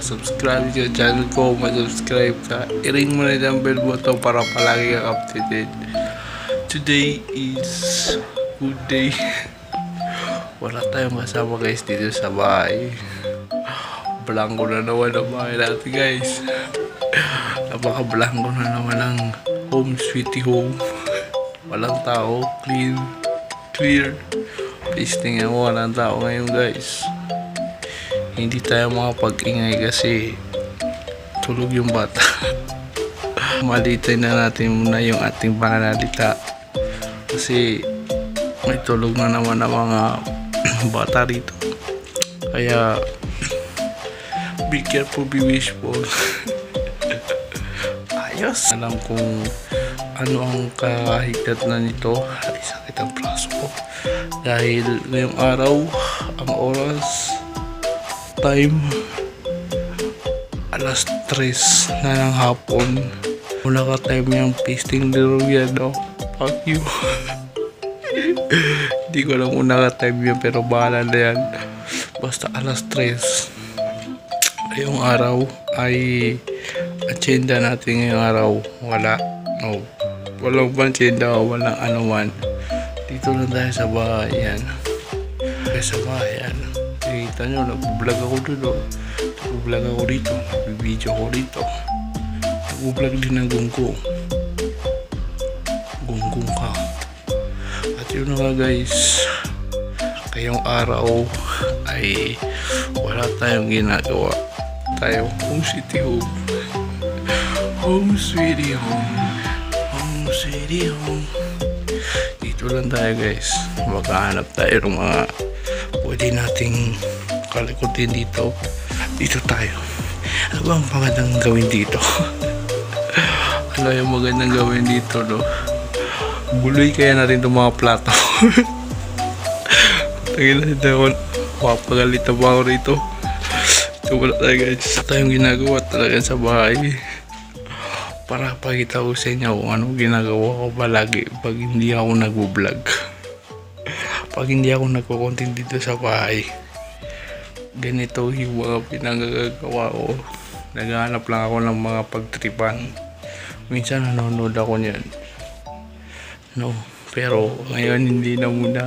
subscribe sa channel ko, mag-subscribe ka. I-ring mo na yung bell button para palagi kang updated. Today is good day. Wala tayong kasama guys dito sa bahay. Blanco na naman ang bahay natin guys. Napaka-blanco na naman ang home sweetie home. Walang tao, clean, clear. Please tingnan mo, walang tao ngayon guys. Hindi tayo makapag-ingay kasi tulog yung bata. Malitay na natin muna yung ating pananalita. Kasi may tulog na naman ang mga bata rito. Kaya be careful, be wishful. Ayos. Alam kung ano ang kahigdat na nito. Ay, sakit ang braso ko. Dahil ngayong araw, ang oras, time, alas 3 na ng hapon. Wala ka time yung pasting laro yan, no? Fuck you. Hindi ko alam kung naka-time yan, pero bahala na yan. Basta alas 3. Ngayong araw ay agenda natin ngayong araw. Wala. No. Walang agenda walang anuman. Dito lang tayo sa bahay yan. Sa bahay yan. Kita nyo, nag-vlog ako. Oh. Nag-vlog ako dito. Nag-video ako dito. Nag-vlog din ng gunggong. Gunggong ka. At yun nga guys. Kayong araw ay wala tayong ginagawa. Tayo home city home. Home sweetie home. Home sweetie home. Dito lang tayo guys. Maghahanap tayo ng mga pwede nating kalikutin dito. Dito tayo. Ano ba ang magandang gawin dito? ano yung magandang gawin dito, no? Buloy kaya natin itong mga plato. Tagin na ito ako. Mapagalit na ba ako rito? Ito wala guys. Ito tayong ginagawa talaga sa bahay. Para pakita ko sa inyo kung anong ginagawa ko palagi pag hindi ako nag-vlog. Pag hindi ako nagko-content dito sa bahay. Ganito yung mga pinagagawa ko. Naghahanap lang ako ng mga pagtripan. Minsan nanonood ako niyan. No, pero ngayon hindi na muna.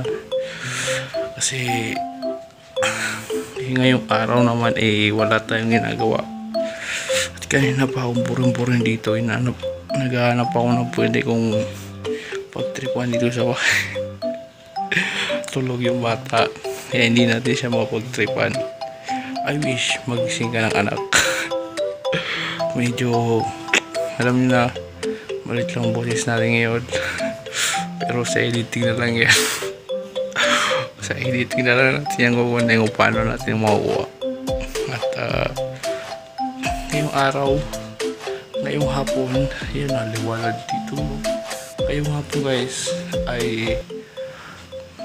Kasi eh, ngayong araw naman eh wala tayong ginagawa. At kanina pa akong buring-buring dito. Inanap, naghahanap ako ng pwede kong pagtripan dito sa bahay. Tulog yung bata. Kaya hindi natin siya mapagtripan. I wish magising ka ng anak. Medyo alam niyo na malit lang boses natin ngayon. Pero sa editing na lang yan. sa editing na lang natin yan kukunin kung paano natin makukuha. At uh, ngayong araw, ngayong hapon, yan na, liwanag dito. Ngayong hapon guys, ay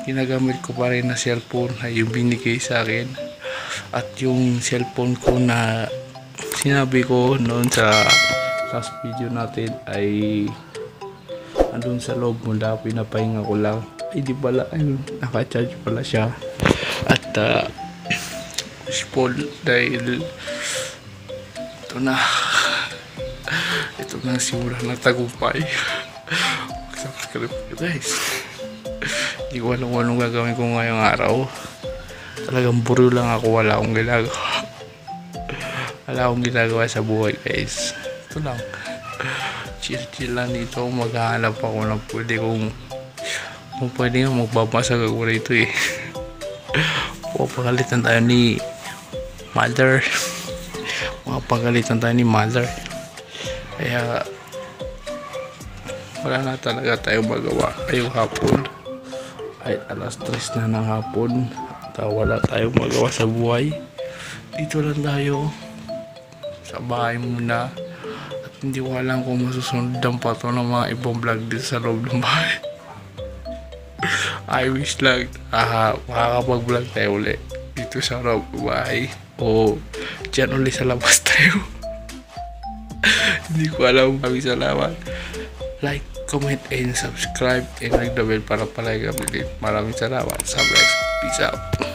ginagamit ko pa rin na cellphone ay yung binigay sa akin. At yung cellphone ko na sinabi ko noon sa last video natin ay andun sa loob mula pinapahinga ko lang. Ay di pala ayun naka-charge pala siya. At uh, spoil dahil ito na ito na simula ng tagumpay. Subscribe guys. Hindi ko alam kung anong gagawin ko ngayong araw talagang buro lang ako. Wala akong ginagawa. Wala akong ginagawa sa buhay guys. Ito lang. Chill chill lang dito. Maghahanap ako ng pwede kong kung pwede nga magbabasag ako rito eh. Mapagalitan tayo ni mother. Mapagalitan tayo ni mother. Kaya wala na talaga tayong magawa. Ngayong hapon. Ay alas 3 na ng hapon uh, wala tayong magawa sa buhay dito lang tayo sa bahay muna at hindi ko alam kung masusundan pa to ng mga ibang vlog dito sa loob ng bahay I wish lang uh, makakapag-vlog tayo ulit dito sa loob ng bahay o dyan ulit sa labas tayo hindi ko alam kami salamat like, comment, and subscribe and ring the bell para palagi update. Maraming salamat. Sa next. Peace out.